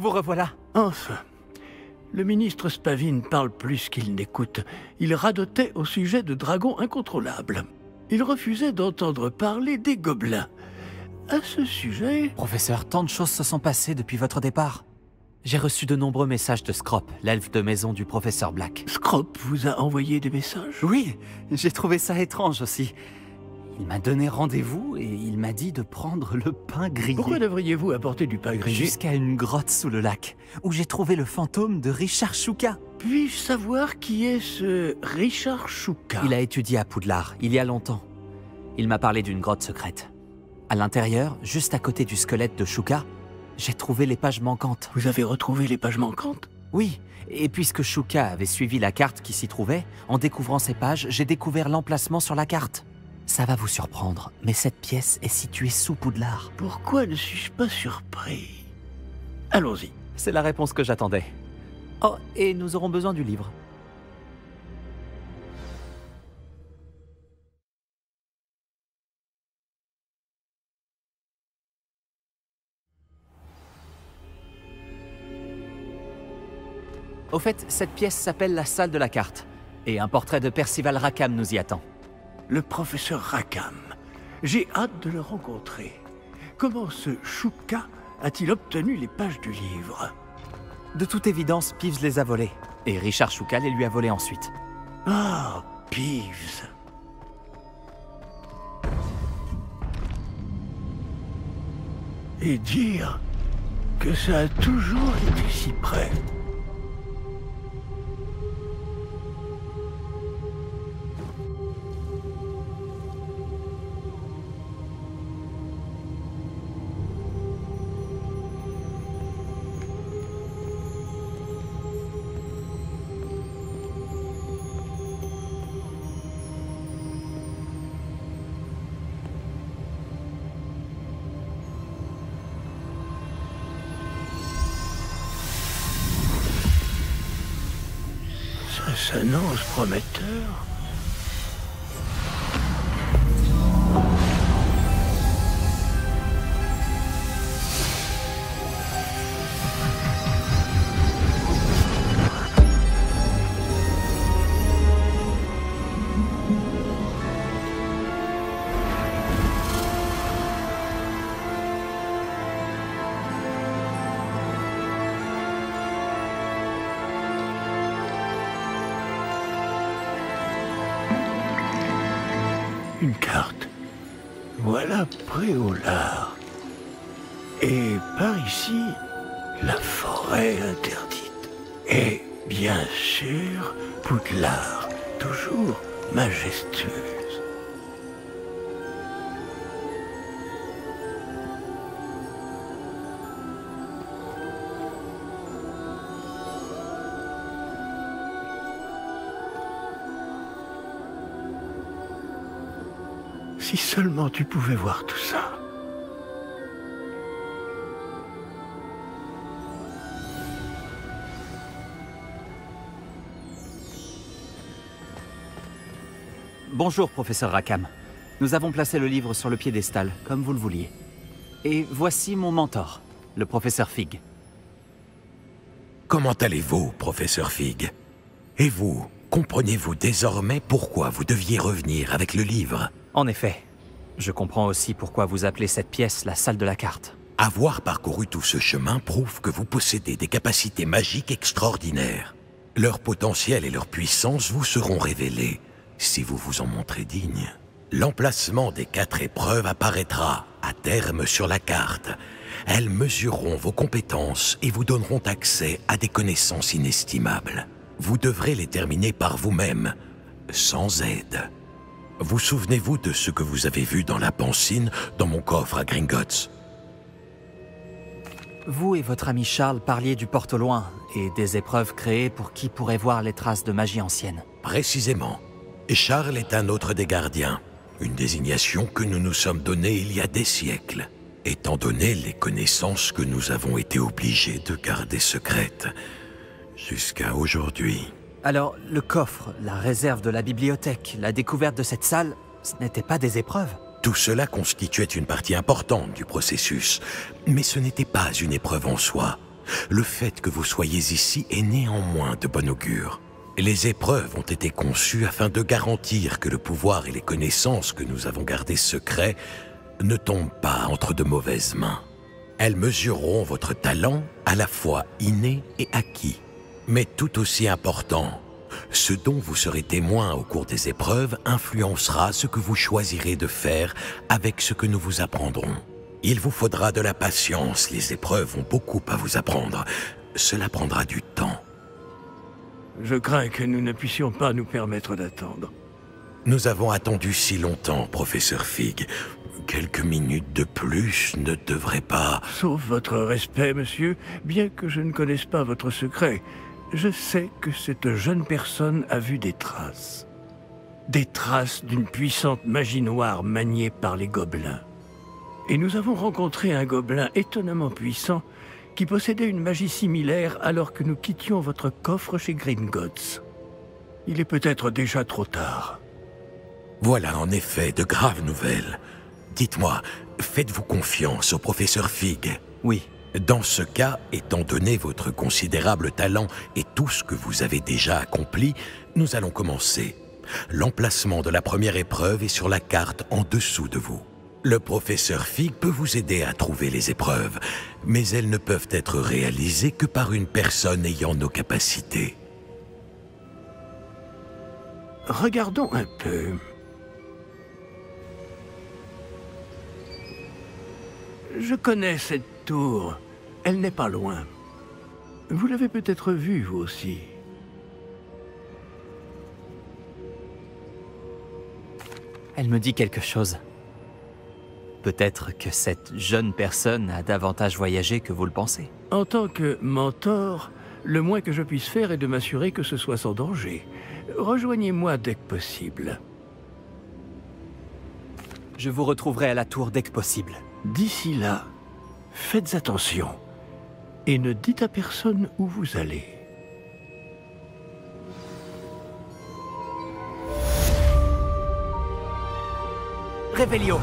vous revoilà. Enfin. Le ministre Spavine parle plus qu'il n'écoute. Il radotait au sujet de dragons incontrôlables. Il refusait d'entendre parler des gobelins. À ce sujet... Professeur, tant de choses se sont passées depuis votre départ. J'ai reçu de nombreux messages de Scrop, l'elfe de maison du professeur Black. Scrop vous a envoyé des messages? Oui, j'ai trouvé ça étrange aussi. Il m'a donné rendez-vous et il m'a dit de prendre le pain grillé. Pourquoi devriez-vous apporter du pain grillé Jusqu'à une grotte sous le lac, où j'ai trouvé le fantôme de Richard Chouka. Puis-je savoir qui est ce Richard Chouka? Il a étudié à Poudlard, il y a longtemps. Il m'a parlé d'une grotte secrète. À l'intérieur, juste à côté du squelette de Chouka, j'ai trouvé les pages manquantes. Vous avez retrouvé les pages manquantes? Oui, et puisque Chouka avait suivi la carte qui s'y trouvait, en découvrant ces pages, j'ai découvert l'emplacement sur la carte. Ça va vous surprendre, mais cette pièce est située sous Poudlard. Pourquoi ne suis-je pas surpris? Allons-y. C'est la réponse que j'attendais. Oh, et nous aurons besoin du livre. Au fait, cette pièce s'appelle la salle de la carte. Et un portrait de Percival Rackham nous y attend le professeur Rackham. J'ai hâte de le rencontrer. Comment ce Chouka a-t-il obtenu les pages du livre? De toute évidence, Peeves les a volées. Et Richard Chouka les lui a volées ensuite. Ah, Peeves. Et dire que ça a toujours été si près. remettre tu pouvais voir tout ça? Bonjour, professeur Rackham. Nous avons placé le livre sur le piédestal, comme vous le vouliez. Et voici mon mentor, le professeur Fig. Comment allez-vous, professeur Fig? Et vous, comprenez-vous désormais pourquoi vous deviez revenir avec le livre? En effet, je comprends aussi pourquoi vous appelez cette pièce la salle de la carte. Avoir parcouru tout ce chemin prouve que vous possédez des capacités magiques extraordinaires. Leur potentiel et leur puissance vous seront révélés si vous vous en montrez digne. L'emplacement des quatre épreuves apparaîtra à terme sur la carte. Elles mesureront vos compétences et vous donneront accès à des connaissances inestimables. Vous devrez les terminer par vous-même, sans aide. Vous souvenez-vous de ce que vous avez vu dans la pancine dans mon coffre à Gringotts? Vous et votre ami Charles parliez du porte au loin et des épreuves créées pour qui pourrait voir les traces de magie ancienne. Précisément. Charles est un autre des gardiens, une désignation que nous nous sommes donnée il y a des siècles, étant donné les connaissances que nous avons été obligés de garder secrètes jusqu'à aujourd'hui. Alors, le coffre, la réserve de la bibliothèque, la découverte de cette salle, ce n'étaient pas des épreuves Tout cela constituait une partie importante du processus, mais ce n'était pas une épreuve en soi. Le fait que vous soyez ici est néanmoins de bon augure. Les épreuves ont été conçues afin de garantir que le pouvoir et les connaissances que nous avons gardées secrets ne tombent pas entre de mauvaises mains. Elles mesureront votre talent à la fois inné et acquis. Mais tout aussi important, ce dont vous serez témoin au cours des épreuves influencera ce que vous choisirez de faire avec ce que nous vous apprendrons. Il vous faudra de la patience, les épreuves ont beaucoup à vous apprendre. Cela prendra du temps. Je crains que nous ne puissions pas nous permettre d'attendre. Nous avons attendu si longtemps, professeur Fig. Quelques minutes de plus ne devraient pas... Sauf votre respect, monsieur, bien que je ne connaisse pas votre secret, je sais que cette jeune personne a vu des traces. Des traces d'une puissante magie noire maniée par les gobelins. Et nous avons rencontré un gobelin étonnamment puissant qui possédait une magie similaire alors que nous quittions votre coffre chez Gringotts. Il est peut-être déjà trop tard. Voilà en effet de graves nouvelles. Dites-moi, faites-vous confiance au professeur Fig Oui. Dans ce cas, étant donné votre considérable talent et tout ce que vous avez déjà accompli, nous allons commencer. L'emplacement de la première épreuve est sur la carte en dessous de vous. Le professeur Fig peut vous aider à trouver les épreuves, mais elles ne peuvent être réalisées que par une personne ayant nos capacités. Regardons un peu. Je connais cette tour. Elle n'est pas loin. Vous l'avez peut-être vue, vous aussi. Elle me dit quelque chose. Peut-être que cette jeune personne a davantage voyagé que vous le pensez. En tant que mentor, le moins que je puisse faire est de m'assurer que ce soit sans danger. Rejoignez-moi dès que possible. Je vous retrouverai à la tour dès que possible. D'ici là, faites attention. Et ne dites à personne où vous allez. Réveillon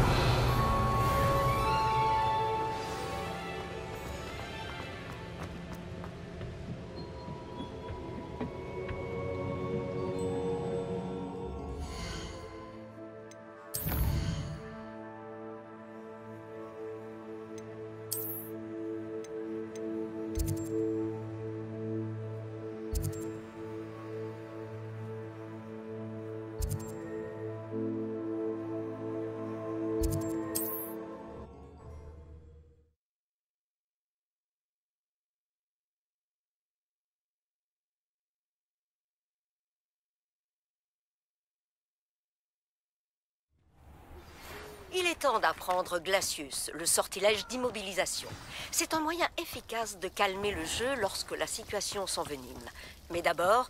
Temps d'apprendre Glacius, le sortilège d'immobilisation. C'est un moyen efficace de calmer le jeu lorsque la situation s'envenime. Mais d'abord...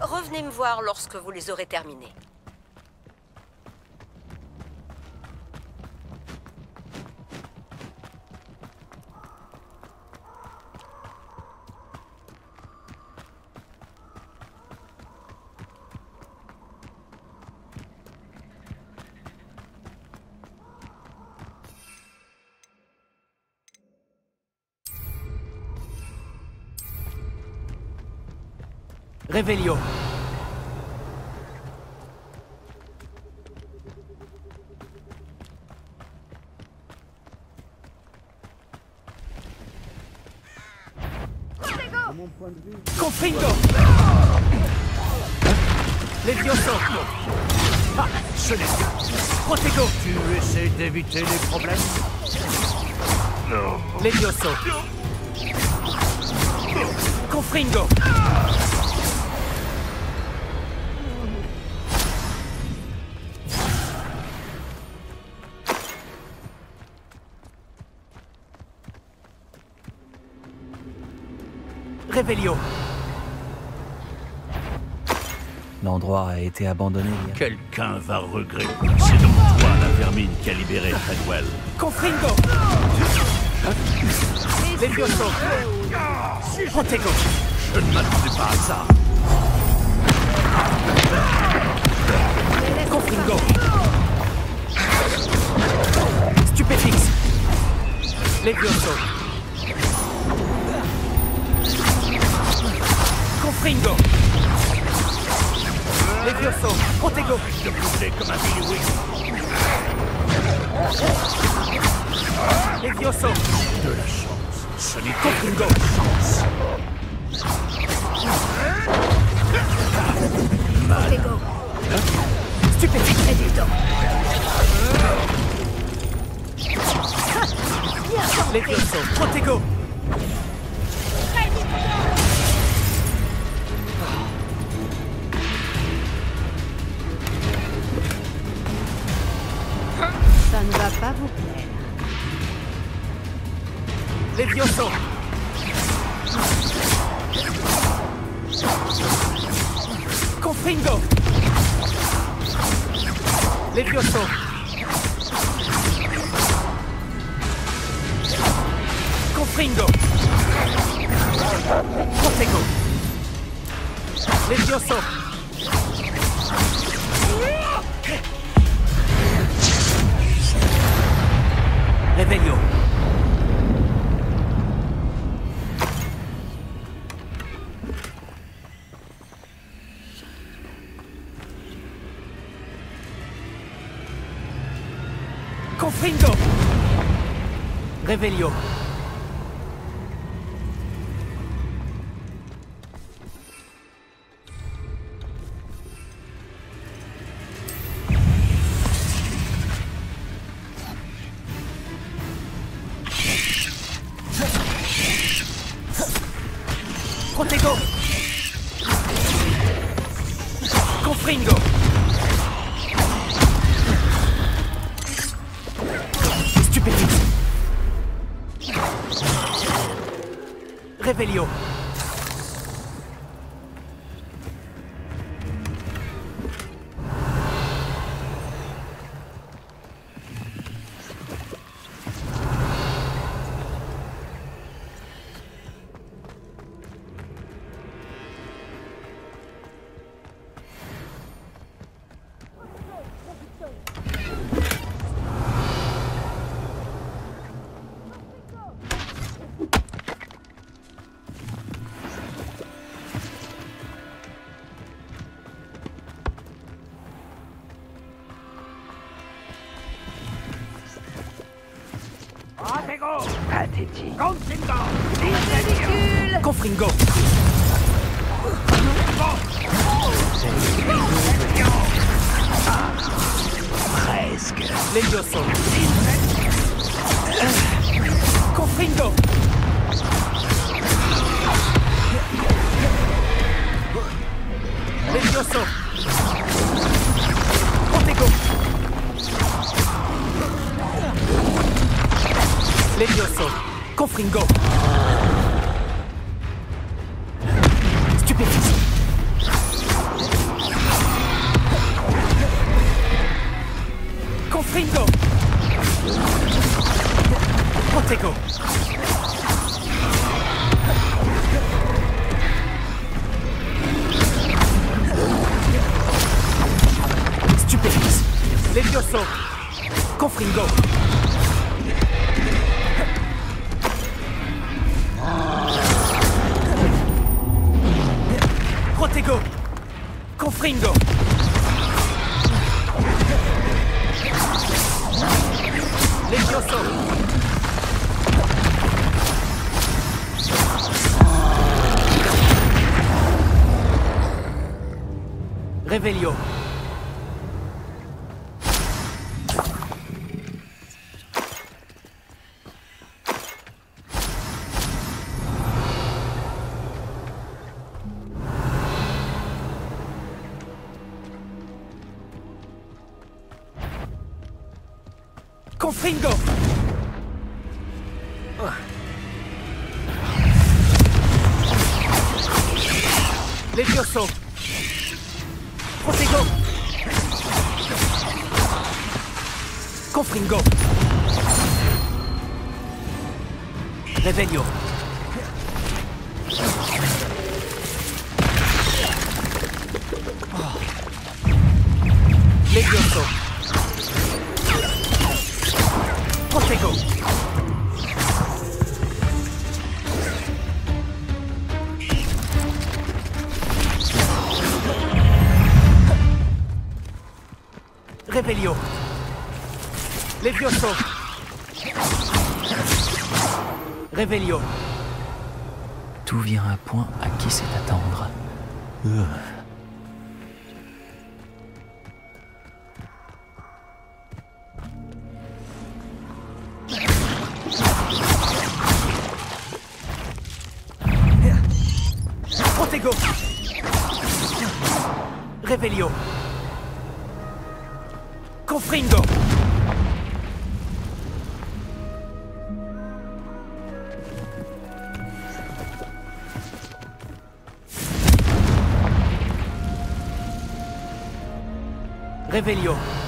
Revenez me voir lorsque vous les aurez terminés. Réveillon Confringo. Levioso. Ah, je l'ai Protego. Tu essaies d'éviter les problèmes? Non. Levioso. Confringo Réveillon L'endroit a été abandonné. Quelqu'un va regretter. C'est donc toi la vermine qui a libéré Treadwell. Confringo Levioso Protego Je ne m'attendais pas à ça. Confringo Stupéfix Levioso Confringo Levioso Protego Je bougeais comme un Billy Levioso De la chance. Ce n'est pas Confringo Protego. Stupéfique Et du temps. Levioso Protego Ça ne va pas vous plaire. Levioso Confringo. Levioso Confringo. Protego Levioso Revelio Confringo. Revelio Revelio Confringo Protego. Confringo Levioso Revelio Protego. Revelio. Confringo. Revelio.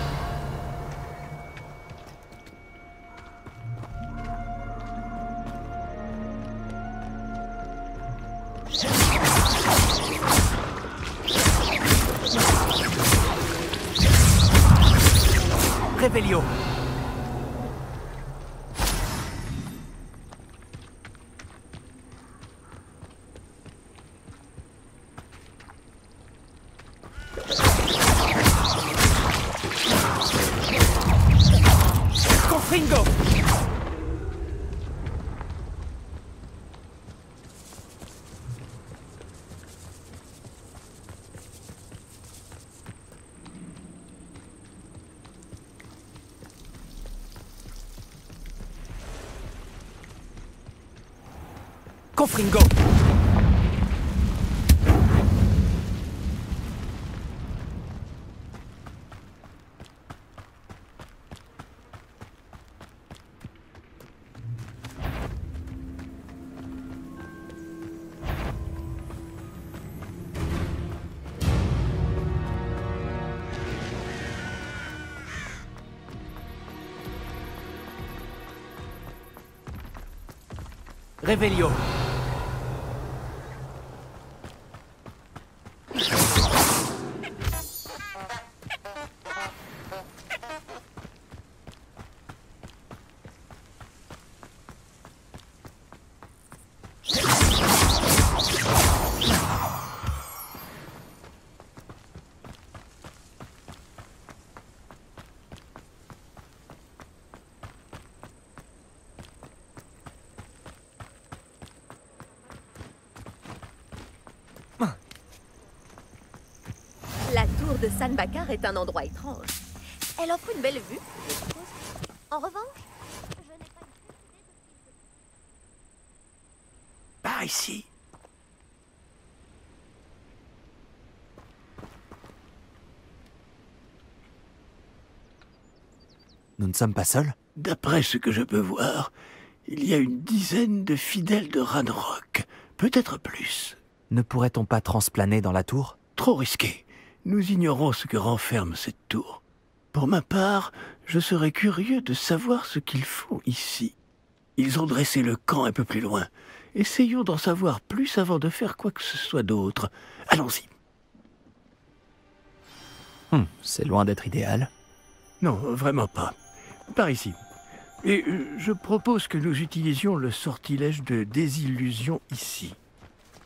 Confringo. Revelio. La tour de San Bakar est un endroit étrange. Elle offre une belle vue. En revanche, je n'ai pas Par ici. Nous ne sommes pas seuls D'après ce que je peux voir, il y a une dizaine de fidèles de Ranrock, peut-être plus. Ne pourrait-on pas transplaner dans la tour? Trop risqué. Nous ignorons ce que renferme cette tour. Pour ma part, je serais curieux de savoir ce qu'ils font ici. Ils ont dressé le camp un peu plus loin. Essayons d'en savoir plus avant de faire quoi que ce soit d'autre. Allons-y. Hum, C'est loin d'être idéal. Non, vraiment pas. Par ici. Et euh, je propose que nous utilisions le sortilège de désillusion ici.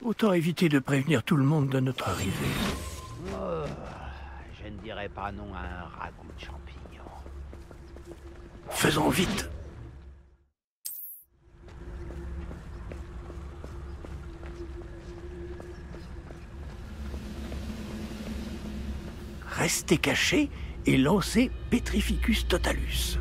Autant éviter de prévenir tout le monde de notre arrivée. Dirais pas non à un ragoût de champignons. Faisons vite. Restez cachés et lancez Petrificus Totalus.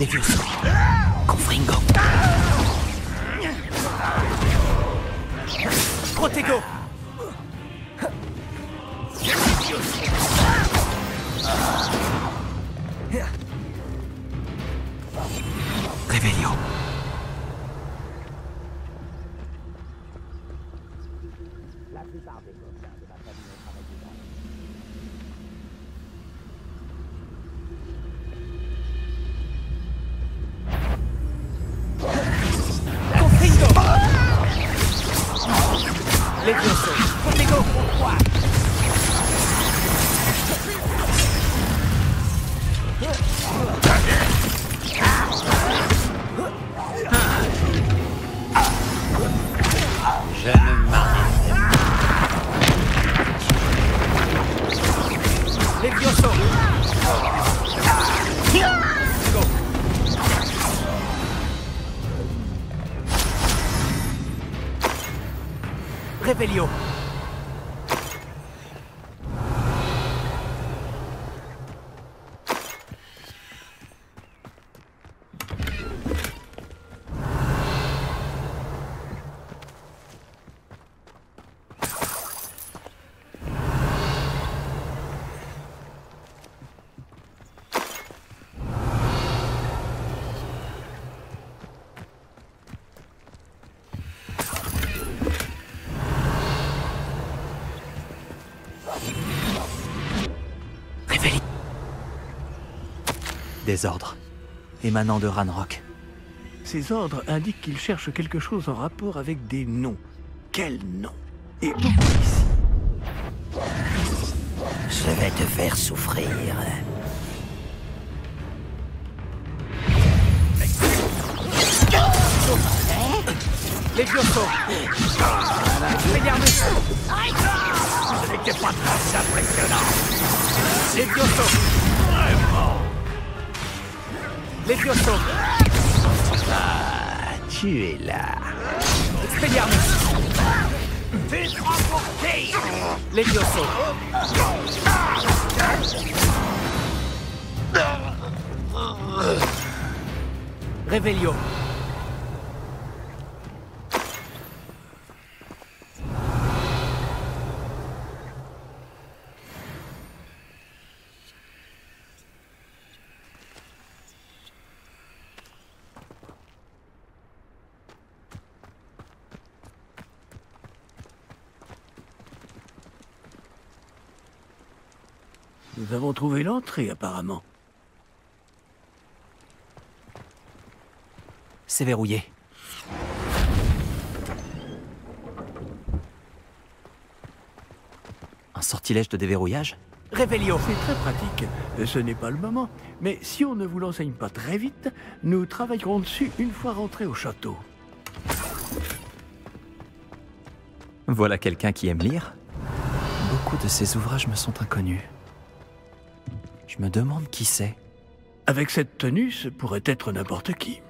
Levioso. Confringo. Protego. Des ordres émanant de Ranrock. Ces ordres indiquent qu'il cherche quelque chose en rapport avec des noms. Quel nom Et pourquoi ici Je vais te faire souffrir. Levioso. Regarde. Ce n'était pas très impressionnant. Levioso. Levioso. Tu es là. Expelliarmus. Levioso. Revelio. Nous avons apparemment. C'est verrouillé. Un sortilège de déverrouillage? Revelio. C'est très pratique. Ce n'est pas le moment. Mais si on ne vous l'enseigne pas très vite, nous travaillerons dessus une fois rentrés au château. Voilà quelqu'un qui aime lire. Beaucoup de ces ouvrages me sont inconnus. Je me demande qui c'est. Avec cette tenue, ce pourrait être n'importe qui.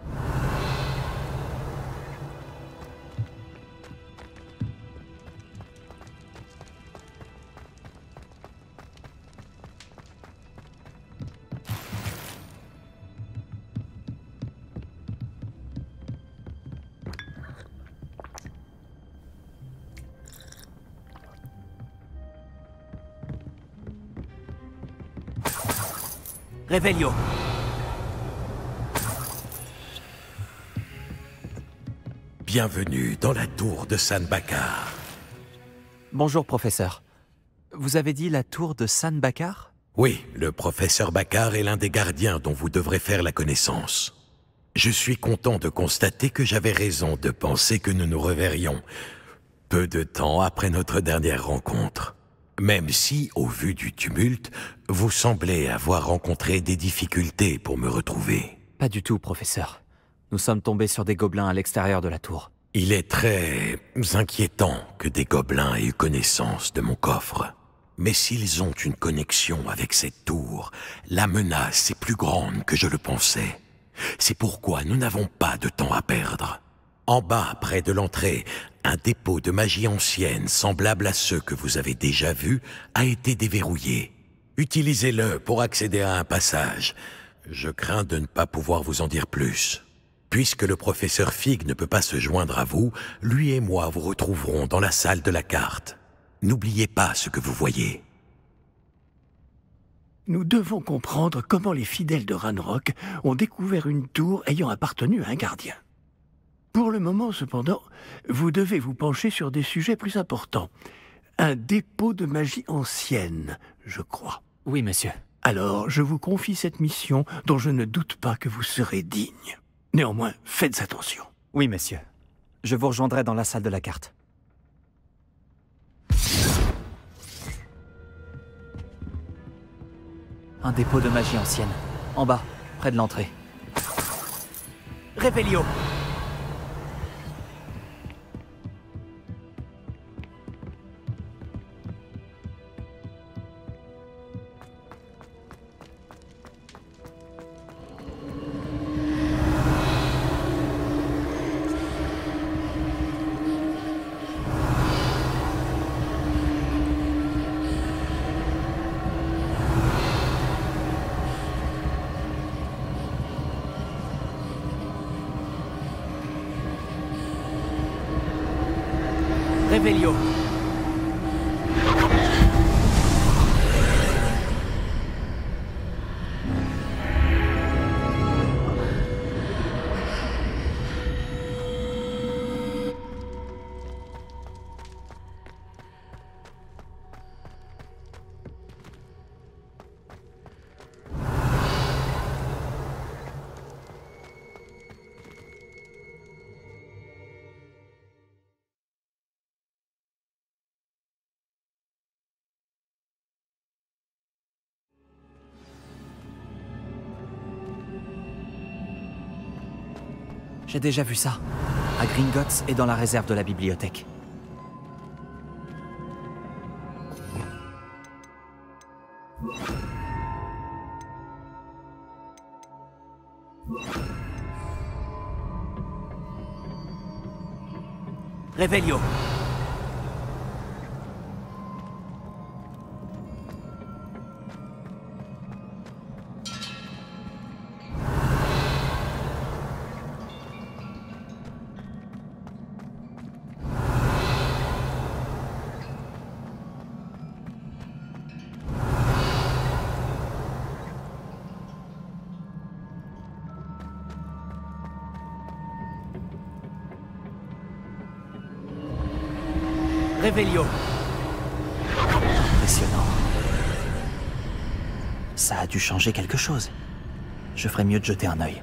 Revelio. Bienvenue dans la tour de San Bakar. Bonjour, professeur. Vous avez dit la tour de San Bakar Oui, le professeur Bakar est l'un des gardiens dont vous devrez faire la connaissance. Je suis content de constater que j'avais raison de penser que nous nous reverrions peu de temps après notre dernière rencontre. Même si, au vu du tumulte, vous semblez avoir rencontré des difficultés pour me retrouver. Pas du tout, professeur. Nous sommes tombés sur des gobelins à l'extérieur de la tour. Il est très inquiétant que des gobelins aient eu connaissance de mon coffre. Mais s'ils ont une connexion avec cette tour, la menace est plus grande que je le pensais. C'est pourquoi nous n'avons pas de temps à perdre. En bas, près de l'entrée, un dépôt de magie ancienne semblable à ceux que vous avez déjà vus a été déverrouillé. Utilisez-le pour accéder à un passage. Je crains de ne pas pouvoir vous en dire plus. Puisque le professeur Fig ne peut pas se joindre à vous, lui et moi vous retrouverons dans la salle de la carte. N'oubliez pas ce que vous voyez. Nous devons comprendre comment les fidèles de Ranrock ont découvert une tour ayant appartenu à un gardien. Pour le moment, cependant, vous devez vous pencher sur des sujets plus importants. Un dépôt de magie ancienne, je crois. Oui, monsieur. Alors, je vous confie cette mission dont je ne doute pas que vous serez digne. Néanmoins, faites attention. Oui, monsieur. Je vous rejoindrai dans la salle de la carte. Un dépôt de magie ancienne. En bas, près de l'entrée. Révélio J'ai déjà vu ça. À Gringotts et dans la réserve de la bibliothèque. Révélio Impressionnant. Ça a dû changer quelque chose. Je ferais mieux de jeter un œil.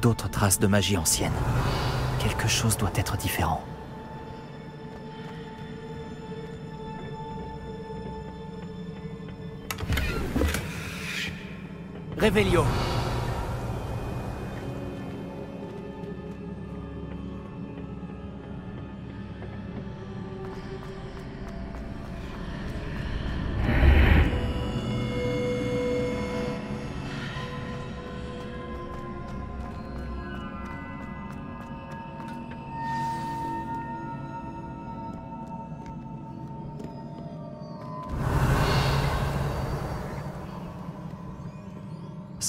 D'autres traces de magie ancienne. Quelque chose doit être différent. Révélio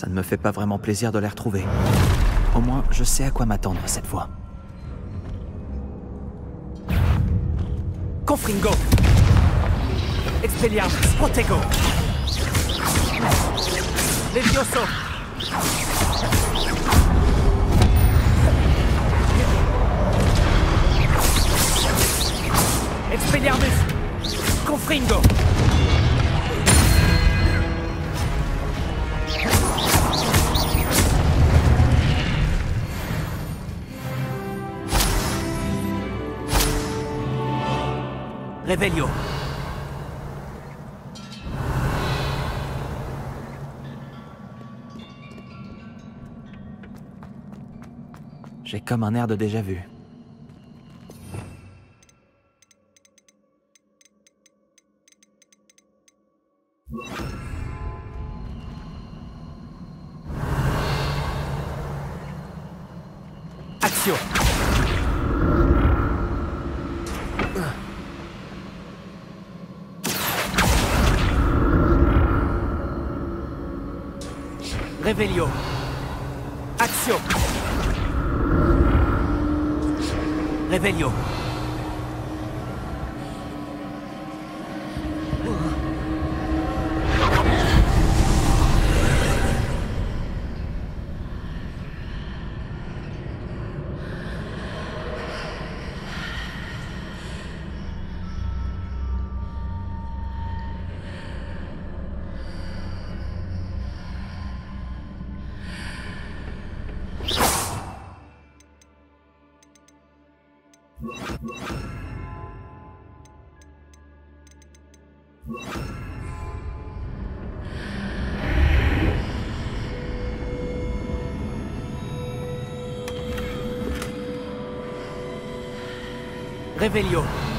Ça ne me fait pas vraiment plaisir de les retrouver. Au moins, je sais à quoi m'attendre cette fois. Confringo Expelliarmus, Protego. Levioso. Expelliarmus. Confringo. J'ai comme un air de déjà vu. Revelio. Revelio.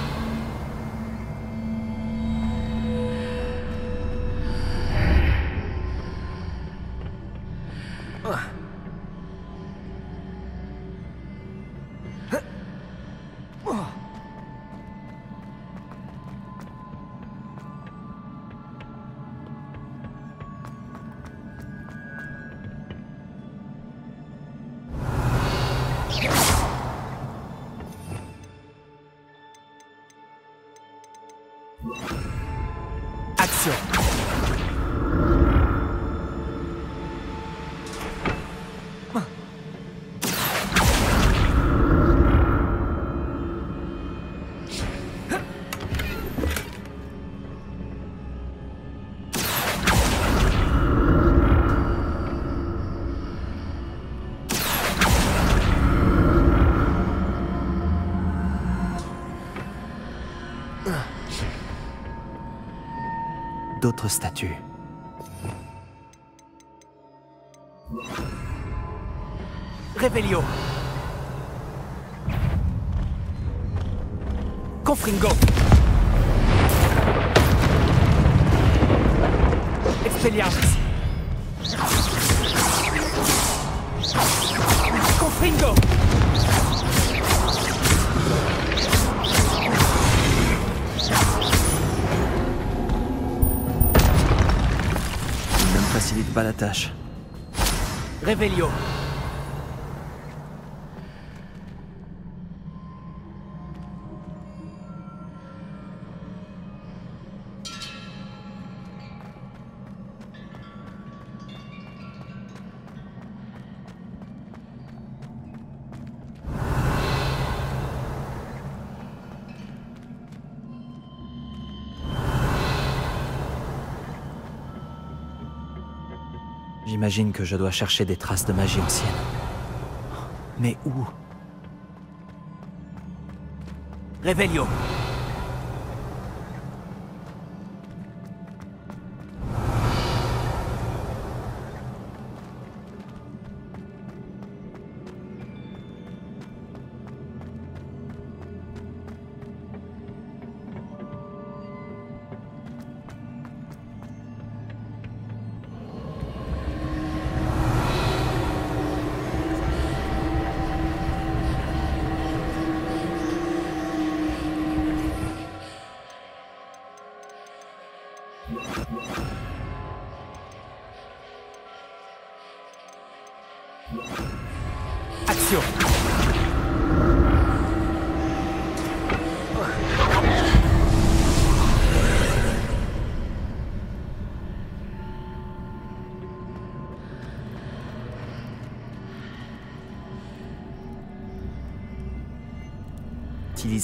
Statues. Revelio. Confringo. Tâche. J'imagine que je dois chercher des traces de magie ancienne. Mais où? Revelio.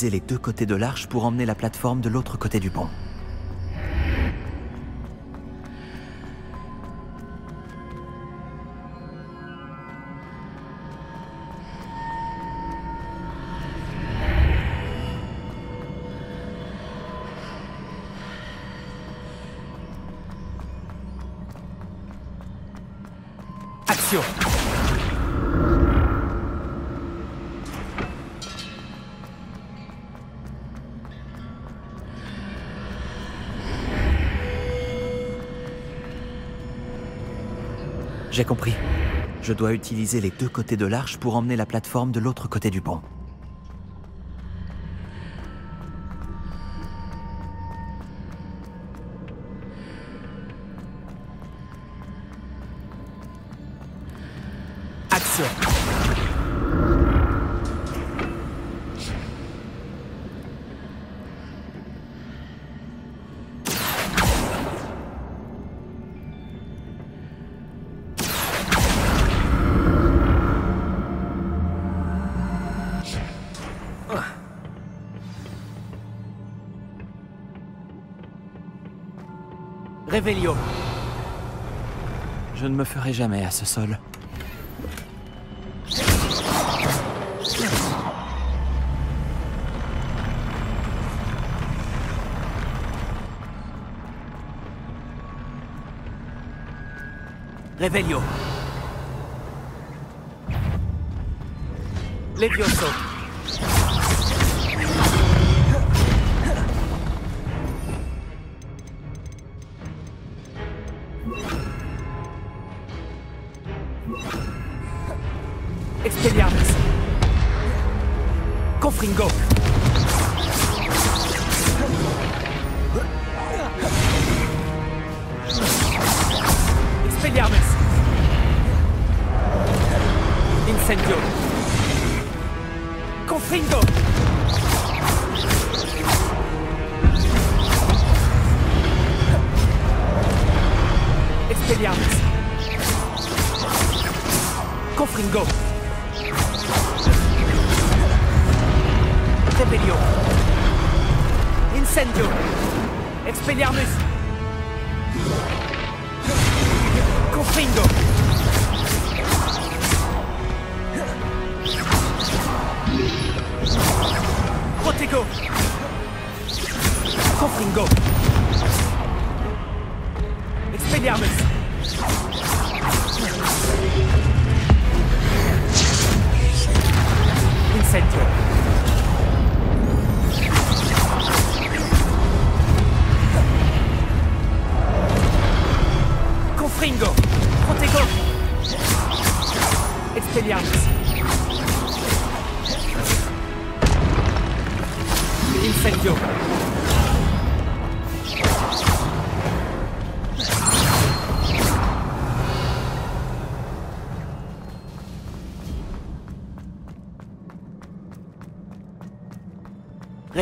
Les deux côtés de l'arche pour emmener la plateforme de l'autre côté du pont. Action J'ai compris. Je dois utiliser les deux côtés de l'arche pour emmener la plateforme de l'autre côté du pont. Revelio. Je ne me ferai jamais à ce sol. Revelio. Expelliarmus. Confringo.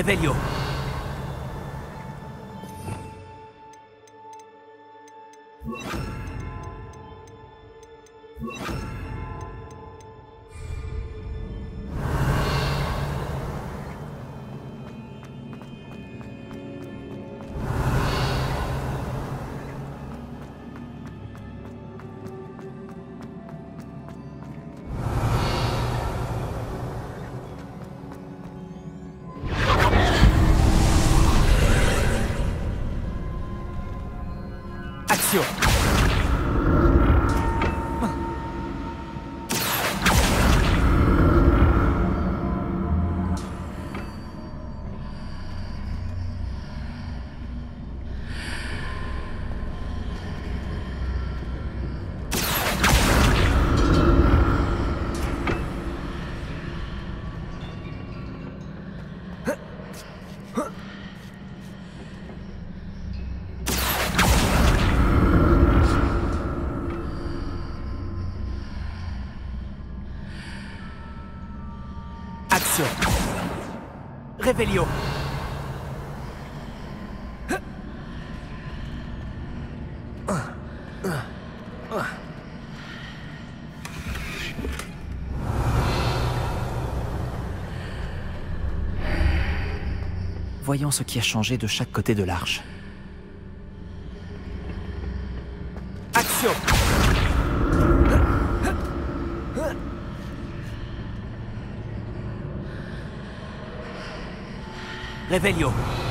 Revelio. Voyons ce qui a changé de chaque côté de l'arche. Revelio.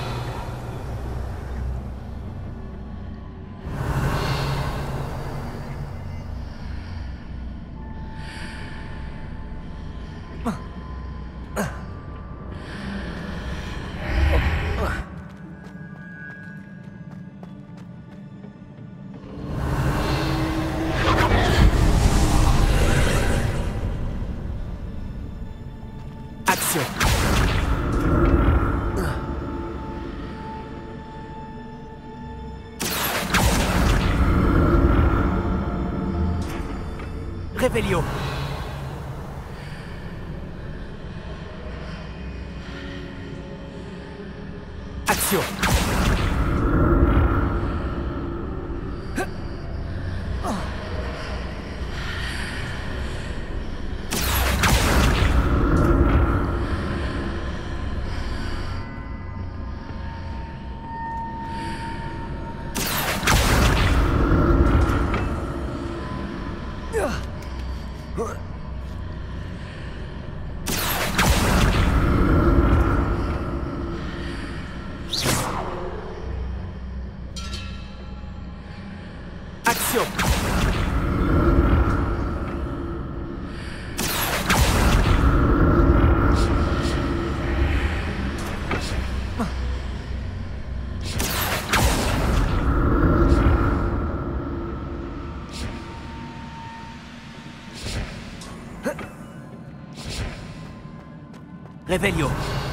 Revelio.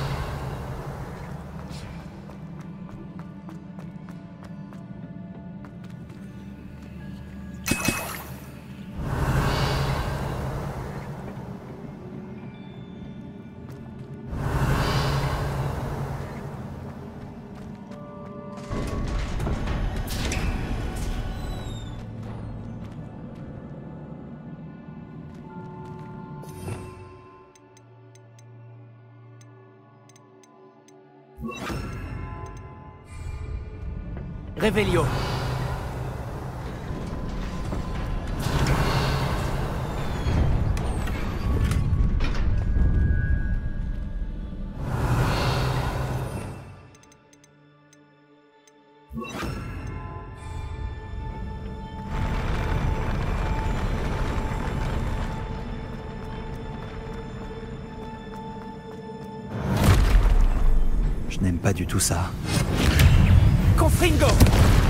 Je n'aime pas du tout ça. Ringo!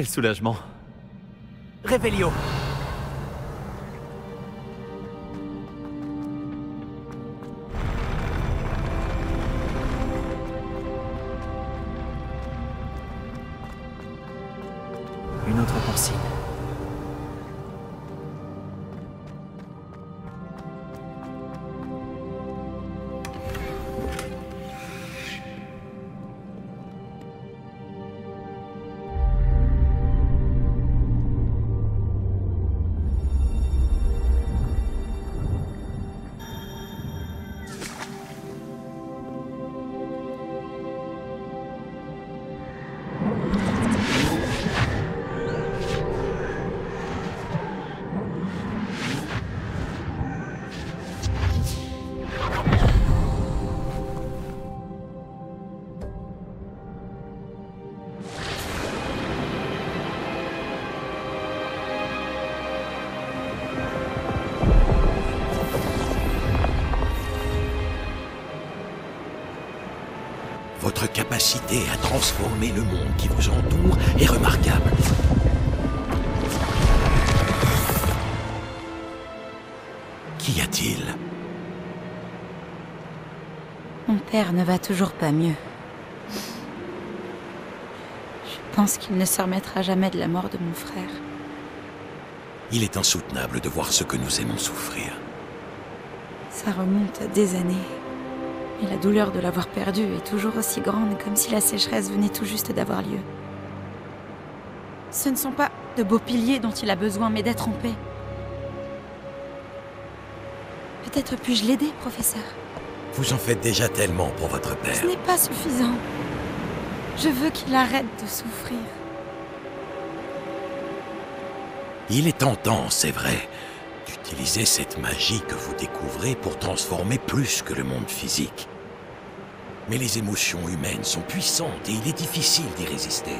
Quel soulagement. Revelio capacité à transformer le monde qui vous entoure est remarquable. Qu'y a-t-il? Mon père ne va toujours pas mieux. Je pense qu'il ne se remettra jamais de la mort de mon frère. Il est insoutenable de voir ce que nous aimons souffrir. Ça remonte à des années. Et la douleur de l'avoir perdu est toujours aussi grande, comme si la sécheresse venait tout juste d'avoir lieu. Ce ne sont pas de beaux piliers dont il a besoin, mais d'être en paix. Peut-être puis-je l'aider, professeur? Vous en faites déjà tellement pour votre Ce père. n'est pas suffisant. Je veux qu'il arrête de souffrir. Il est tentant, c'est vrai, d'utiliser cette magie que vous découvrez pour transformer plus que le monde physique. Mais les émotions humaines sont puissantes et il est difficile d'y résister.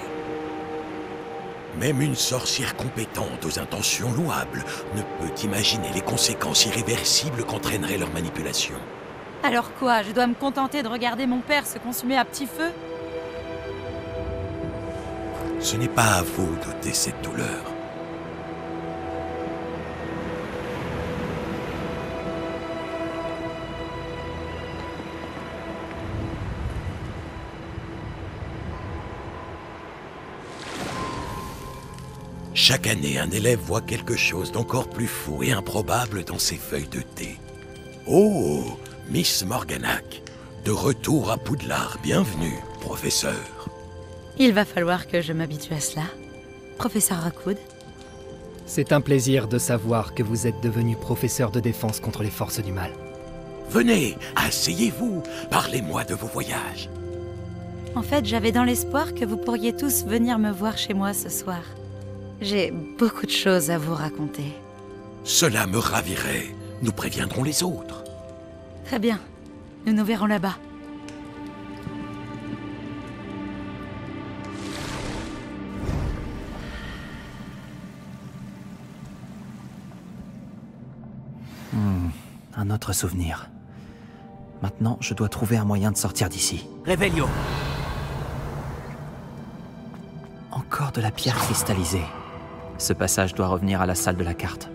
Même une sorcière compétente aux intentions louables ne peut imaginer les conséquences irréversibles qu'entraînerait leur manipulation. Alors quoi Je dois me contenter de regarder mon père se consumer à petit feu? Ce n'est pas à vous d'ôter cette douleur. Chaque année, un élève voit quelque chose d'encore plus fou et improbable dans ses feuilles de thé. Oh, Miss Morganac, de retour à Poudlard, bienvenue, professeur. Il va falloir que je m'habitue à cela. Professeur Rockwood? C'est un plaisir de savoir que vous êtes devenu professeur de défense contre les forces du mal. Venez, asseyez-vous, parlez-moi de vos voyages. En fait, j'avais dans l'espoir que vous pourriez tous venir me voir chez moi ce soir. J'ai beaucoup de choses à vous raconter. Cela me ravirait. Nous préviendrons les autres. Très bien. Nous nous verrons là-bas. Un autre souvenir. Maintenant, je dois trouver un moyen de sortir d'ici. Revelio Encore de la pierre cristallisée. Ce passage doit revenir à la salle de la carte.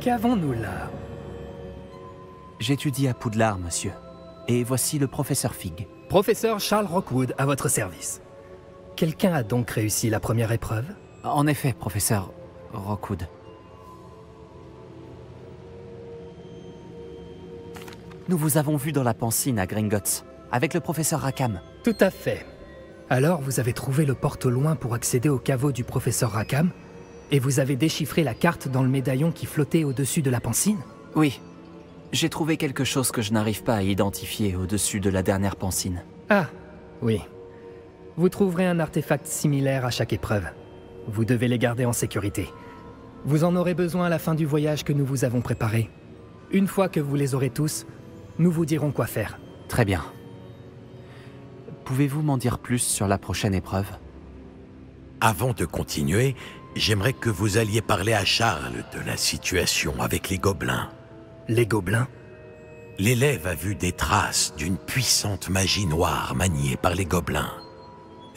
Qu'avons-nous là? J'étudie à Poudlard, monsieur. Et voici le professeur Fig. Professeur Charles Rockwood, à votre service. Quelqu'un a donc réussi la première épreuve? En effet, professeur Rockwood. Nous vous avons vu dans la pancine à Gringotts, avec le professeur Rackham. Tout à fait. Alors vous avez trouvé le porte-loin pour accéder au caveau du professeur Rackham Et vous avez déchiffré la carte dans le médaillon qui flottait au-dessus de la pancine Oui. J'ai trouvé quelque chose que je n'arrive pas à identifier au-dessus de la dernière pancine. Ah, oui. Vous trouverez un artefact similaire à chaque épreuve. Vous devez les garder en sécurité. Vous en aurez besoin à la fin du voyage que nous vous avons préparé. Une fois que vous les aurez tous, nous vous dirons quoi faire. Très bien. Pouvez-vous m'en dire plus sur la prochaine épreuve? Avant de continuer, j'aimerais que vous alliez parler à Charles de la situation avec les gobelins. Les gobelins L'élève a vu des traces d'une puissante magie noire maniée par les gobelins.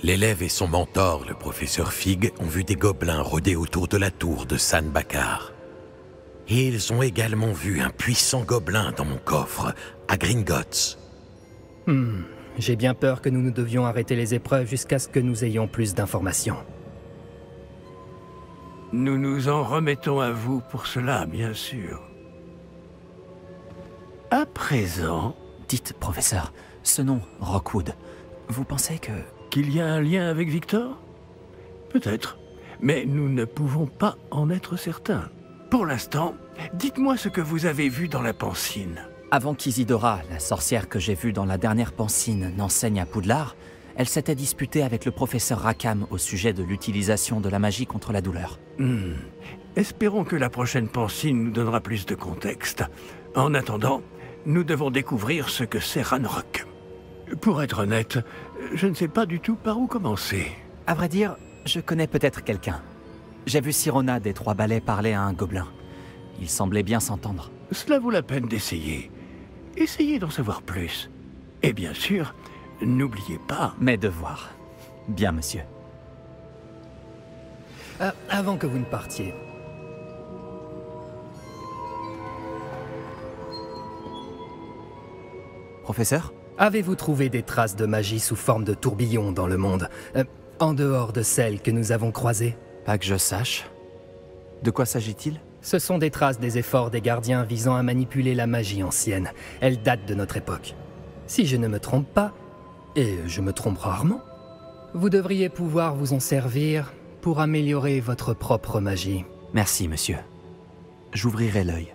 L'élève et son mentor, le professeur Fig, ont vu des gobelins rôder autour de la tour de San Bakar. Et ils ont également vu un puissant gobelin dans mon coffre, à Gringotts. Hmm, j'ai bien peur que nous nous devions arrêter les épreuves jusqu'à ce que nous ayons plus d'informations. Nous nous en remettons à vous pour cela, bien sûr. À présent... Dites, professeur, ce nom, Rockwood, vous pensez que... Qu'il y a un lien avec Victor? Peut-être. Mais nous ne pouvons pas en être certains. Pour l'instant, dites-moi ce que vous avez vu dans la pancine. Avant qu'Isidora, la sorcière que j'ai vue dans la dernière pancine, n'enseigne à Poudlard, elle s'était disputée avec le professeur Rackham au sujet de l'utilisation de la magie contre la douleur. Hmm. Espérons que la prochaine pancine nous donnera plus de contexte. En attendant, nous devons découvrir ce que c'est Ranrock. Pour être honnête, je ne sais pas du tout par où commencer. À vrai dire, je connais peut-être quelqu'un. J'ai vu Sirona des Trois Balais parler à un gobelin. Il semblait bien s'entendre. Cela vaut la peine d'essayer. Essayez d'en savoir plus. Et bien sûr, n'oubliez pas... Mes devoirs. Bien, monsieur. Ah, avant que vous ne partiez, Professeur Avez-vous trouvé des traces de magie sous forme de tourbillon dans le monde euh, En dehors de celles que nous avons croisées? Pas que je sache. De quoi s'agit-il? Ce sont des traces des efforts des gardiens visant à manipuler la magie ancienne. Elles datent de notre époque. Si je ne me trompe pas, et je me trompe rarement, vous devriez pouvoir vous en servir pour améliorer votre propre magie. Merci, monsieur. J'ouvrirai l'œil.